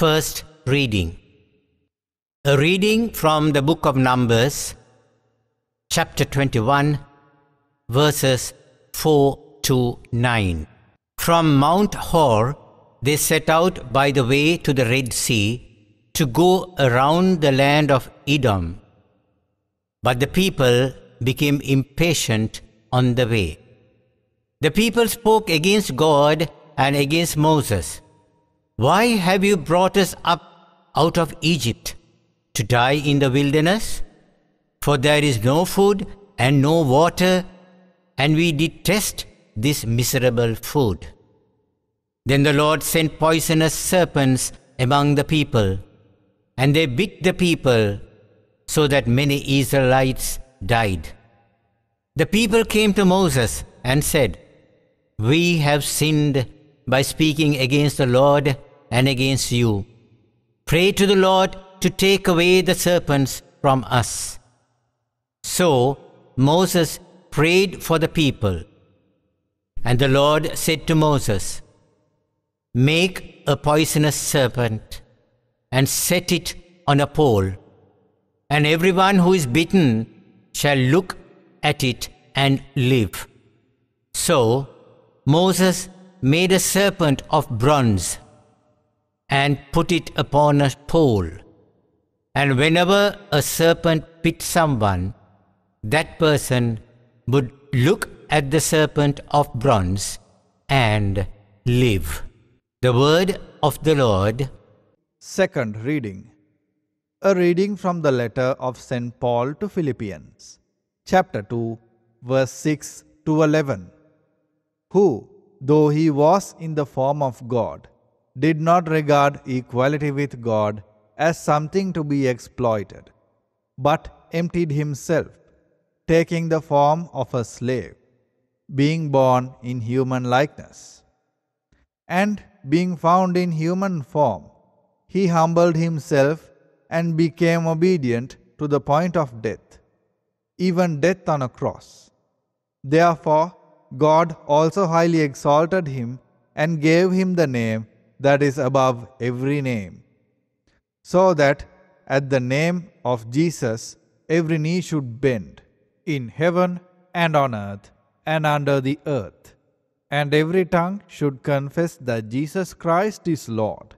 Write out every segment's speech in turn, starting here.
First reading. A reading from the book of Numbers, chapter 21, verses 4 to 9. From Mount Hor, they set out by the way to the Red Sea to go around the land of Edom. But the people became impatient on the way. The people spoke against God and against Moses. Why have you brought us up out of Egypt to die in the wilderness? For there is no food and no water, and we detest this miserable food. Then the Lord sent poisonous serpents among the people, and they bit the people, so that many Israelites died. The people came to Moses and said, We have sinned by speaking against the Lord and against you. Pray to the Lord to take away the serpents from us. So Moses prayed for the people. And the Lord said to Moses, Make a poisonous serpent and set it on a pole, and everyone who is bitten shall look at it and live. So Moses made a serpent of bronze and put it upon a pole. And whenever a serpent bit someone, that person would look at the serpent of bronze and live. The word of the Lord. Second reading. A reading from the letter of St. Paul to Philippians, chapter 2, verse 6 to 11. Who, though he was in the form of God, did not regard equality with God as something to be exploited, but emptied himself, taking the form of a slave, being born in human likeness. And being found in human form, he humbled himself and became obedient to the point of death, even death on a cross. Therefore, God also highly exalted him and gave him the name that is above every name, so that at the name of Jesus every knee should bend, in heaven and on earth and under the earth, and every tongue should confess that Jesus Christ is Lord,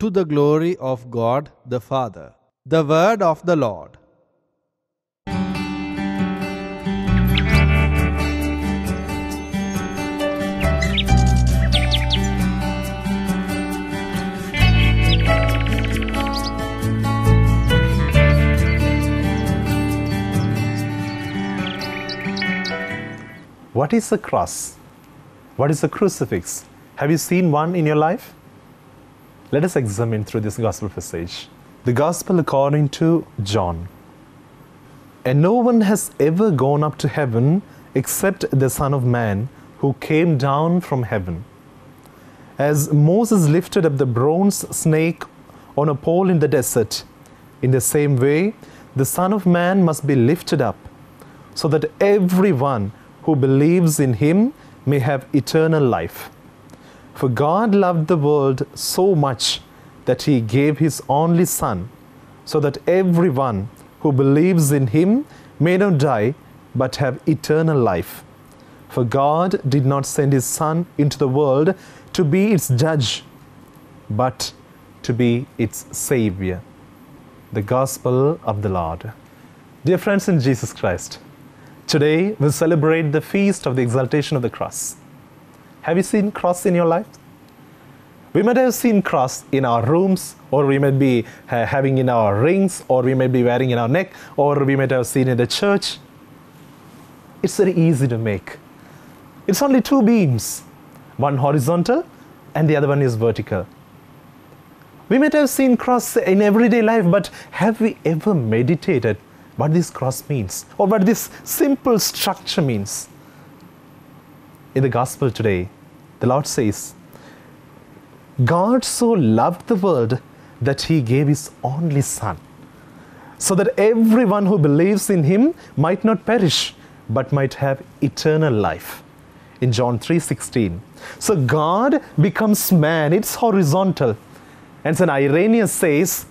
to the glory of God the Father. The word of the Lord. What is the cross? What is the crucifix? Have you seen one in your life? Let us examine through this gospel passage. The gospel according to John. And no one has ever gone up to heaven except the Son of Man who came down from heaven. As Moses lifted up the bronze snake on a pole in the desert, in the same way, the Son of Man must be lifted up, so that everyone who believes in him may have eternal life. For God loved the world so much that he gave his only Son, so that everyone who believes in him may not die but have eternal life. For God did not send his Son into the world to be its judge, but to be its Savior. The Gospel of the Lord. Dear friends in Jesus Christ, Today, we celebrate the feast of the exaltation of the cross. Have you seen cross in your life? We might have seen cross in our rooms, or we might be uh, having in our rings, or we might be wearing in our neck, or we might have seen in the church. It's very easy to make. It's only two beams, one horizontal and the other one is vertical. We might have seen cross in everyday life, but have we ever meditated what this cross means or what this simple structure means. In the gospel today, the Lord says, God so loved the world that he gave his only Son, so that everyone who believes in him might not perish, but might have eternal life. In John 3:16. So God becomes man, it's horizontal. And St. Irenaeus says,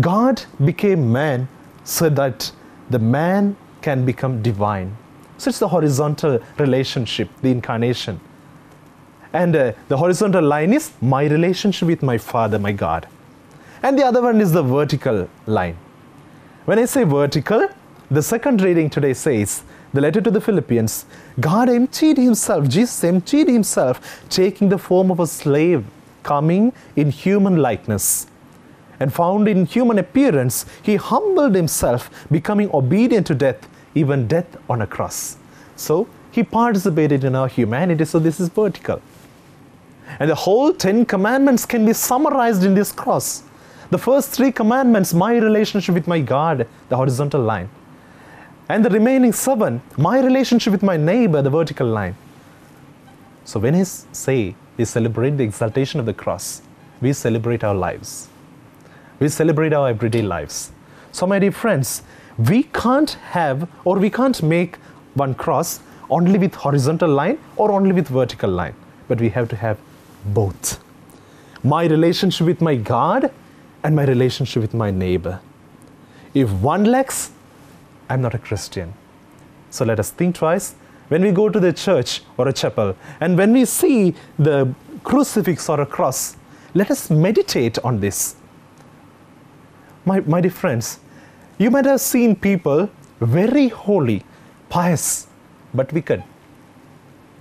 God became man so that the man can become divine. So it's the horizontal relationship, the incarnation. And uh, the horizontal line is my relationship with my Father, my God. And the other one is the vertical line. When I say vertical, the second reading today says, the letter to the Philippians, God emptied himself, Jesus emptied himself, taking the form of a slave, coming in human likeness. And found in human appearance, he humbled himself, becoming obedient to death, even death on a cross. So he participated in our humanity, so this is vertical. And the whole Ten Commandments can be summarized in this cross. The first three commandments, my relationship with my God, the horizontal line. And the remaining seven, my relationship with my neighbor, the vertical line. So when I say we celebrate the exaltation of the cross, we celebrate our lives. We celebrate our everyday lives. So, my dear friends, we can't have or we can't make one cross only with horizontal line or only with vertical line, but we have to have both. My relationship with my God and my relationship with my neighbor. If one lacks, I'm not a Christian. So let us think twice when we go to the church or a chapel and when we see the crucifix or a cross, let us meditate on this. My, my dear friends, you might have seen people very holy, pious, but wicked.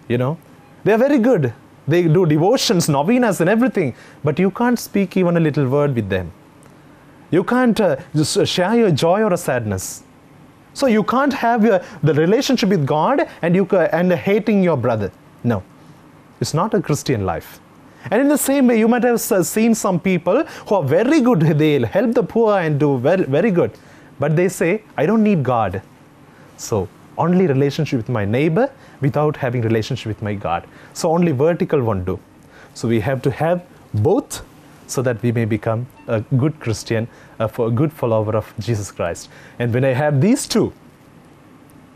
You know, they are very good. They do devotions, novenas, and everything, but you can't speak even a little word with them. You can't uh, just share your joy or a sadness. So you can't have your, the relationship with God and you and hating your brother. No, it's not a Christian life. And in the same way, you might have seen some people who are very good. they'll help the poor and do very, very good. But they say, I don't need God. So only relationship with my neighbor without having relationship with my God. So only vertical won't do. So we have to have both so that we may become a good Christian, a, a good follower of Jesus Christ. And when I have these two,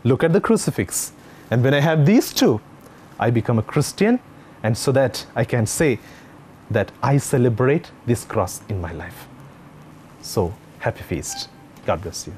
look at the crucifix. And when I have these two, I become a Christian, and so that I can say that I celebrate this cross in my life. So, happy feast. God bless you.